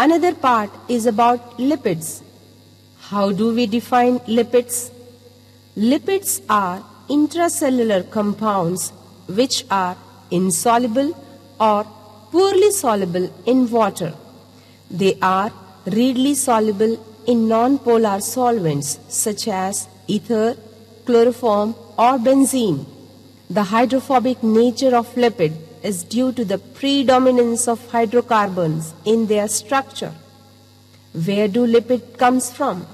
Another part is about lipids. How do we define lipids? Lipids are intracellular compounds which are insoluble or poorly soluble in water. They are readily soluble in non-polar solvents such as ether, chloroform or benzene. The hydrophobic nature of lipid is due to the predominance of hydrocarbons in their structure. Where do lipid comes from?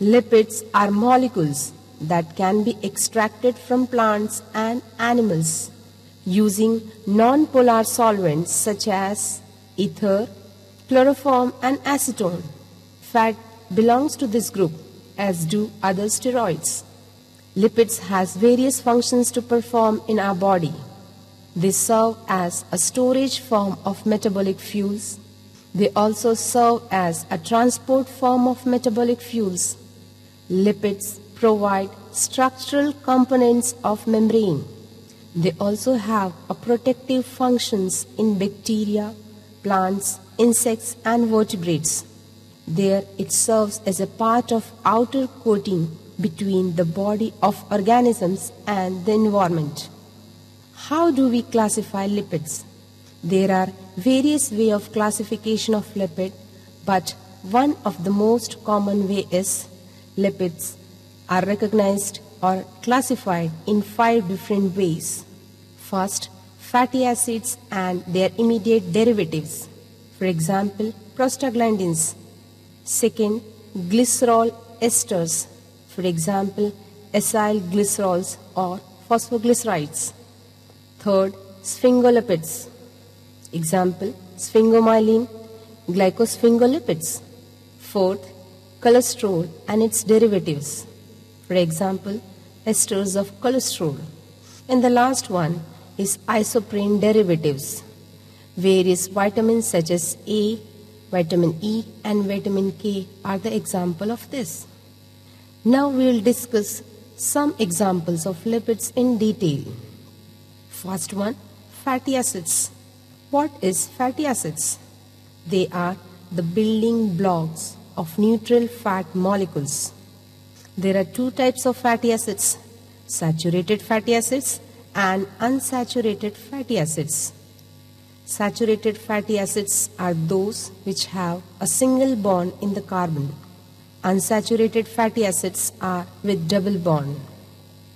Lipids are molecules that can be extracted from plants and animals using non-polar solvents such as ether, chloroform and acetone. Fat belongs to this group as do other steroids. Lipids has various functions to perform in our body. They serve as a storage form of metabolic fuels. They also serve as a transport form of metabolic fuels. Lipids provide structural components of membrane. They also have a protective functions in bacteria, plants, insects and vertebrates. There it serves as a part of outer coating between the body of organisms and the environment. How do we classify lipids? There are various way of classification of lipid, but one of the most common way is lipids are recognized or classified in five different ways. First, fatty acids and their immediate derivatives. For example, prostaglandins. Second, glycerol esters. For example, acyl glycerols or phosphoglycerides. Third, sphingolipids. Example, sphingomyelin, glycosphingolipids. Fourth, cholesterol and its derivatives. For example, esters of cholesterol. And the last one is isoprene derivatives. Various vitamins such as A, vitamin E and vitamin K are the example of this. Now we will discuss some examples of lipids in detail. First one, fatty acids. What is fatty acids? They are the building blocks of neutral fat molecules. There are two types of fatty acids, saturated fatty acids and unsaturated fatty acids. Saturated fatty acids are those which have a single bond in the carbon. Unsaturated fatty acids are with double bond.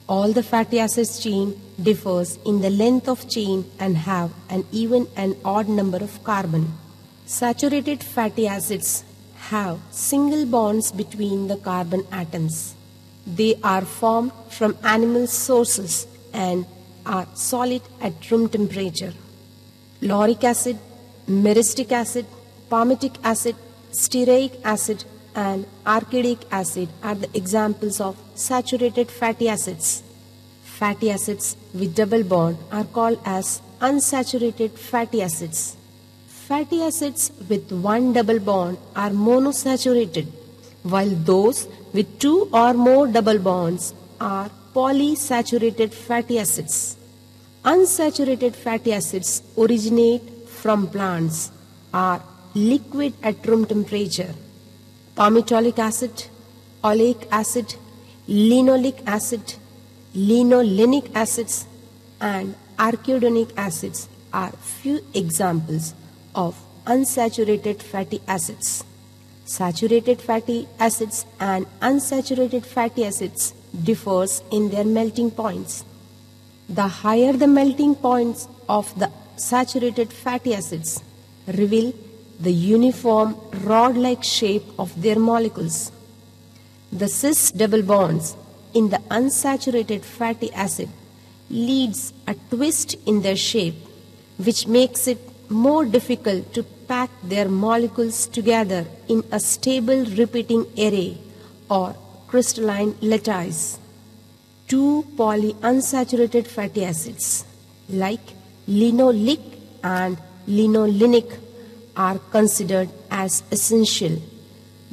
All the fatty acids chain differs in the length of chain and have an even and odd number of carbon. Saturated fatty acids have single bonds between the carbon atoms. They are formed from animal sources and are solid at room temperature. Lauric acid, myristic acid, palmitic acid, stearic acid and arachidonic acid are the examples of saturated fatty acids. Fatty acids with double bond are called as unsaturated fatty acids. Fatty acids with one double bond are monosaturated, while those with two or more double bonds are polysaturated fatty acids. Unsaturated fatty acids originate from plants, are liquid at room temperature palmitoleic acid, oleic acid, linoleic acid, linolenic acids, and arachidonic acids are few examples of unsaturated fatty acids. Saturated fatty acids and unsaturated fatty acids differs in their melting points. The higher the melting points of the saturated fatty acids reveal the uniform rod-like shape of their molecules. The cis double bonds in the unsaturated fatty acid leads a twist in their shape which makes it more difficult to pack their molecules together in a stable repeating array or crystalline lattice. Two polyunsaturated fatty acids like linoleic and linolenic are considered as essential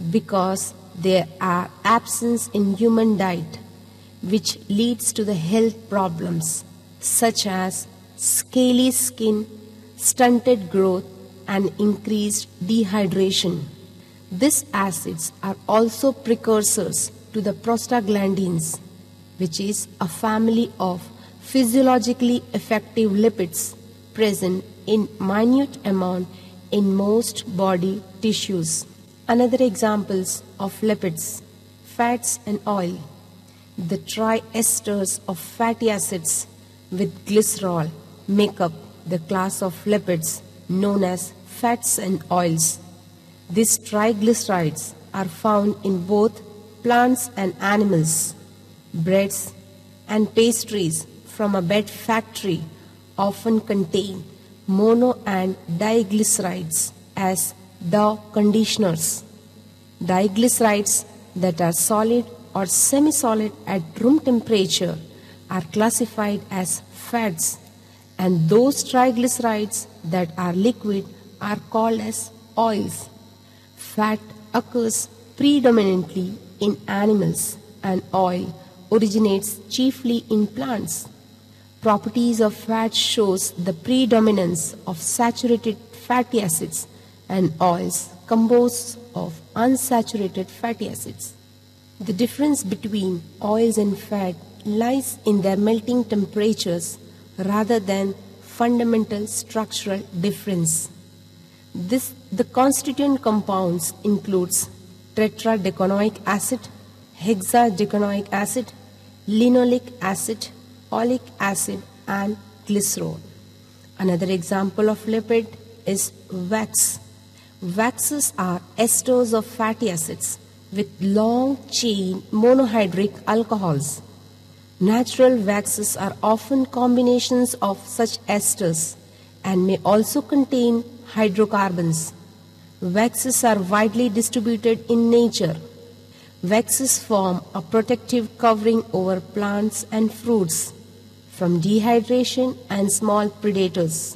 because there are absence in human diet which leads to the health problems such as scaly skin, stunted growth and increased dehydration. These acids are also precursors to the prostaglandins, which is a family of physiologically effective lipids present in minute amount in most body tissues. Another examples of lipids, fats and oil. The triesters of fatty acids with glycerol make up the class of lipids known as fats and oils. These triglycerides are found in both plants and animals. Breads and pastries from a bread factory often contain mono and diglycerides as the conditioners. Diglycerides that are solid or semi-solid at room temperature are classified as fats and those triglycerides that are liquid are called as oils. Fat occurs predominantly in animals and oil originates chiefly in plants. Properties of fat shows the predominance of saturated fatty acids and oils composed of unsaturated fatty acids. The difference between oils and fat lies in their melting temperatures rather than fundamental structural difference. This, the constituent compounds includes tetradecanoic acid, hexadecanoic acid, linoleic acid, oleic acid and glycerol. Another example of lipid is wax. Waxes are esters of fatty acids with long chain monohydric alcohols. Natural waxes are often combinations of such esters and may also contain hydrocarbons. Waxes are widely distributed in nature. Waxes form a protective covering over plants and fruits from dehydration and small predators.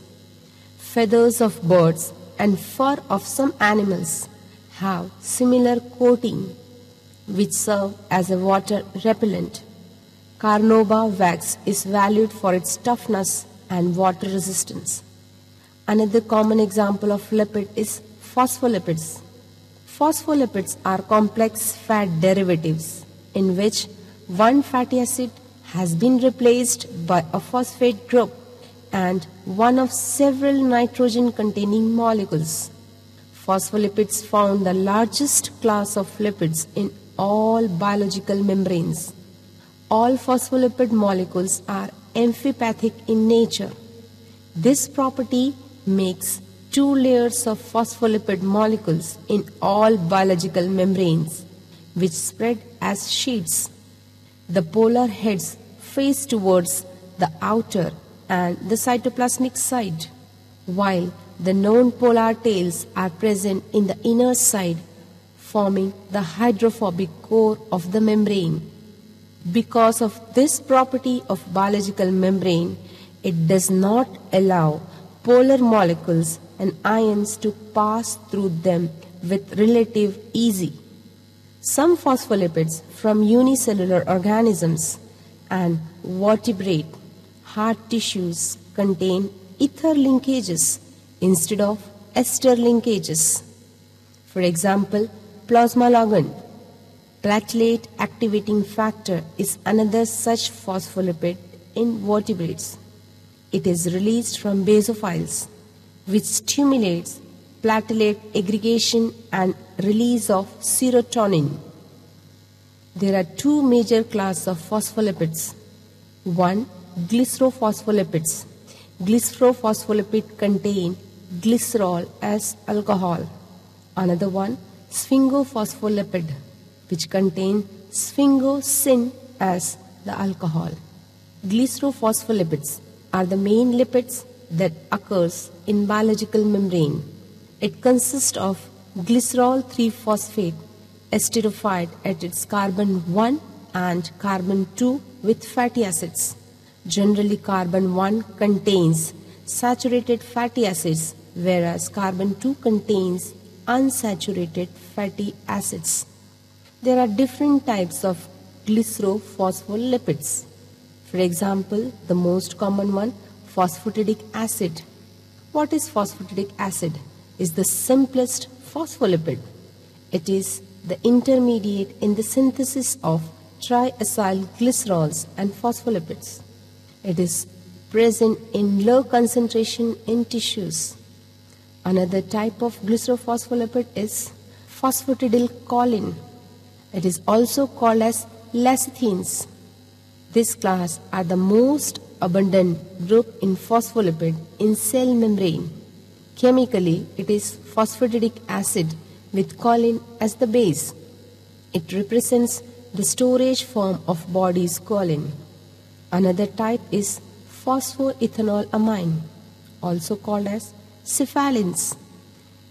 Feathers of birds and fur of some animals have similar coating which serve as a water repellent. Carnauba wax is valued for its toughness and water resistance. Another common example of lipid is phospholipids. Phospholipids are complex fat derivatives in which one fatty acid has been replaced by a phosphate group and one of several nitrogen containing molecules. Phospholipids form the largest class of lipids in all biological membranes. All phospholipid molecules are amphipathic in nature. This property makes two layers of phospholipid molecules in all biological membranes, which spread as sheets. The polar heads face towards the outer and the cytoplasmic side, while the non-polar tails are present in the inner side, forming the hydrophobic core of the membrane. Because of this property of biological membrane, it does not allow polar molecules and ions to pass through them with relative ease. Some phospholipids from unicellular organisms and vertebrate heart tissues contain ether linkages instead of ester linkages. For example, plasmalogen, platelet activating factor, is another such phospholipid in vertebrates. It is released from basophiles, which stimulates platelet aggregation and release of serotonin. There are two major classes of phospholipids. One, glycerophospholipids. Glycerophospholipid contain glycerol as alcohol. Another one, sphingophospholipid, which contain sphingosine as the alcohol. Glycerophospholipids are the main lipids that occurs in biological membrane. It consists of glycerol 3-phosphate esterified at its carbon 1 and carbon 2 with fatty acids. Generally carbon 1 contains saturated fatty acids whereas carbon 2 contains unsaturated fatty acids. There are different types of glycerophospholipids. For example, the most common one, phosphatidic acid. What is phosphatidic acid? is the simplest phospholipid. It is the intermediate in the synthesis of triacyl glycerols and phospholipids. It is present in low concentration in tissues. Another type of glycerophospholipid is phosphatidylcholine. It is also called as lecithins. This class are the most abundant group in phospholipid in cell membrane. Chemically, it is phosphatidic acid with choline as the base. It represents the storage form of body's choline. Another type is phosphoethanolamine, also called as cephalins.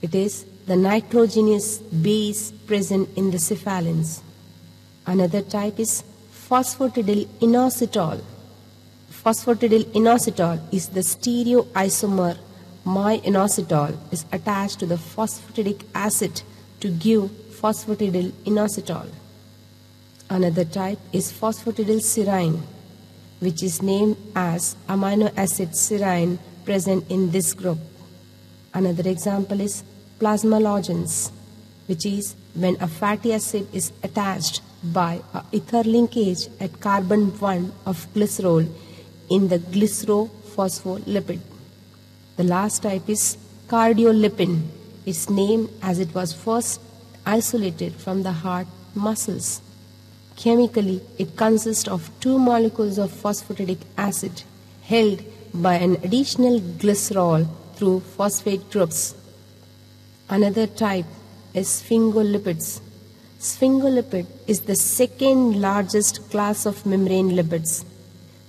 It is the nitrogenous base present in the cephalins. Another type is phosphatidylinositol. Phosphatidylinositol is the stereoisomer myinositol is attached to the phosphatidic acid to give phosphatidyl inositol. Another type is phosphatidylserine, which is named as amino acid serine present in this group. Another example is plasmalogens, which is when a fatty acid is attached by a ether linkage at carbon 1 of glycerol in the glycerophospholipid. The last type is cardiolipin. Its name as it was first isolated from the heart muscles. Chemically, it consists of two molecules of phosphatidic acid held by an additional glycerol through phosphate groups. Another type is sphingolipids. Sphingolipid is the second largest class of membrane lipids.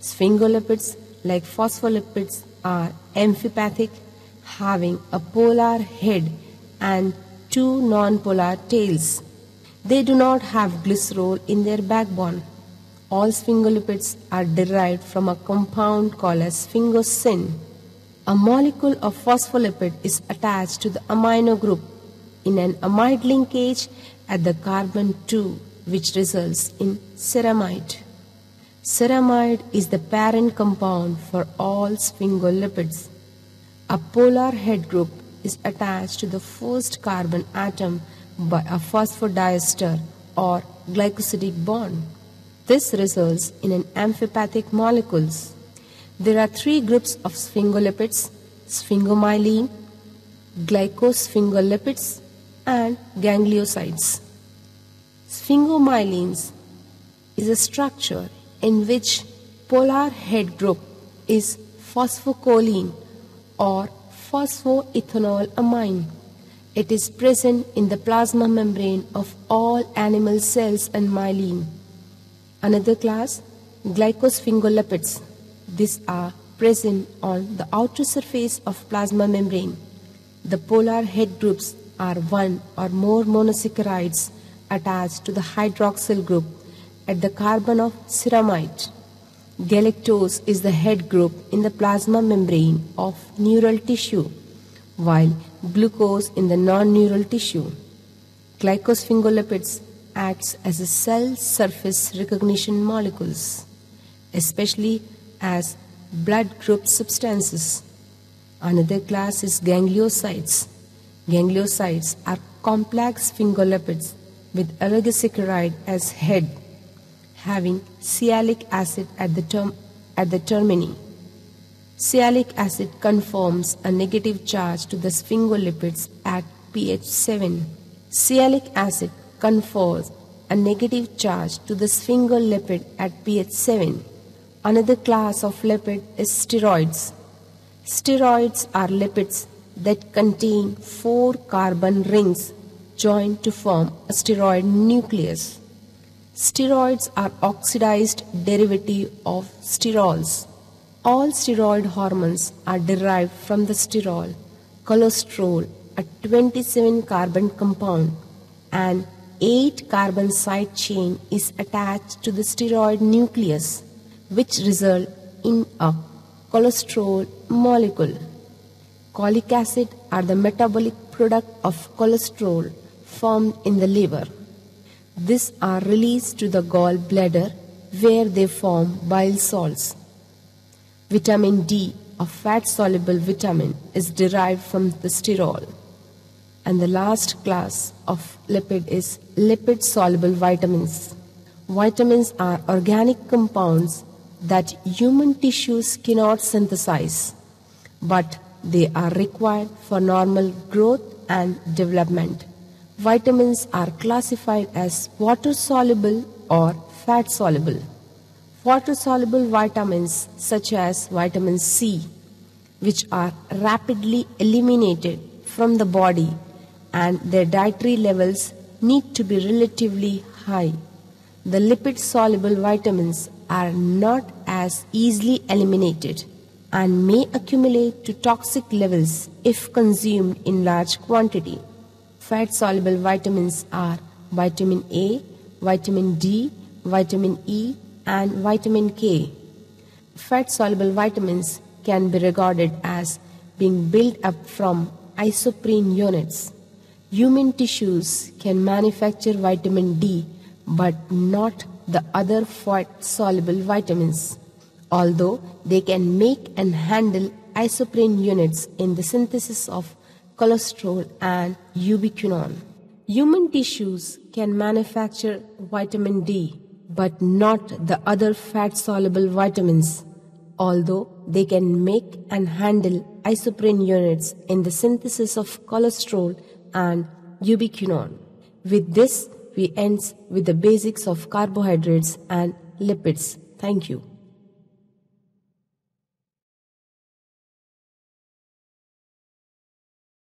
Sphingolipids, like phospholipids, are amphipathic, having a polar head and two non-polar tails. They do not have glycerol in their backbone. All sphingolipids are derived from a compound called as sphingosine. A molecule of phospholipid is attached to the amino group in an amide linkage at the carbon 2 which results in ceramide. Ceramide is the parent compound for all sphingolipids. A polar head group is attached to the first carbon atom by a phosphodiester or glycosidic bond. This results in an amphipathic molecules. There are three groups of sphingolipids, sphingomyelin, glycosphingolipids and gangliosides. Sphingomyelins is a structure in which polar head group is phosphocholine or phosphoethanolamine. It is present in the plasma membrane of all animal cells and myelin. Another class, glycosphingolipids. These are present on the outer surface of plasma membrane. The polar head groups are one or more monosaccharides attached to the hydroxyl group at the carbon of ceramide. Galactose is the head group in the plasma membrane of neural tissue, while glucose in the non-neural tissue. Glycosphingolipids acts as a cell surface recognition molecules, especially as blood group substances. Another class is gangliosides. Gangliosides are complex sphingolipids with oligosaccharide as head having sialic acid at the, term, at the termini. Sialic acid conforms a negative charge to the sphingolipids at pH 7. Sialic acid confers a negative charge to the sphingolipid at pH 7. Another class of lipid is steroids. Steroids are lipids that contain four carbon rings joined to form a steroid nucleus. Steroids are oxidized derivative of sterols. All steroid hormones are derived from the sterol, cholesterol, a 27 carbon compound, and 8 carbon side chain is attached to the steroid nucleus, which result in a cholesterol molecule. Cholic acid are the metabolic product of cholesterol formed in the liver. These are released to the gallbladder where they form bile salts. Vitamin D, a fat soluble vitamin, is derived from the sterol. And the last class of lipid is lipid soluble vitamins. Vitamins are organic compounds that human tissues cannot synthesize, but they are required for normal growth and development. Vitamins are classified as water soluble or fat soluble. Water soluble vitamins such as vitamin C, which are rapidly eliminated from the body and their dietary levels need to be relatively high. The lipid soluble vitamins are not as easily eliminated and may accumulate to toxic levels if consumed in large quantity. Fat soluble vitamins are vitamin A, vitamin D, vitamin E, and vitamin K. Fat soluble vitamins can be regarded as being built up from isoprene units. Human tissues can manufacture vitamin D but not the other fat soluble vitamins, although they can make and handle isoprene units in the synthesis of cholesterol and ubiquinone. Human tissues can manufacture vitamin D but not the other fat soluble vitamins, although they can make and handle isoprene units in the synthesis of cholesterol and ubiquinone. With this, we end with the basics of carbohydrates and lipids. Thank you.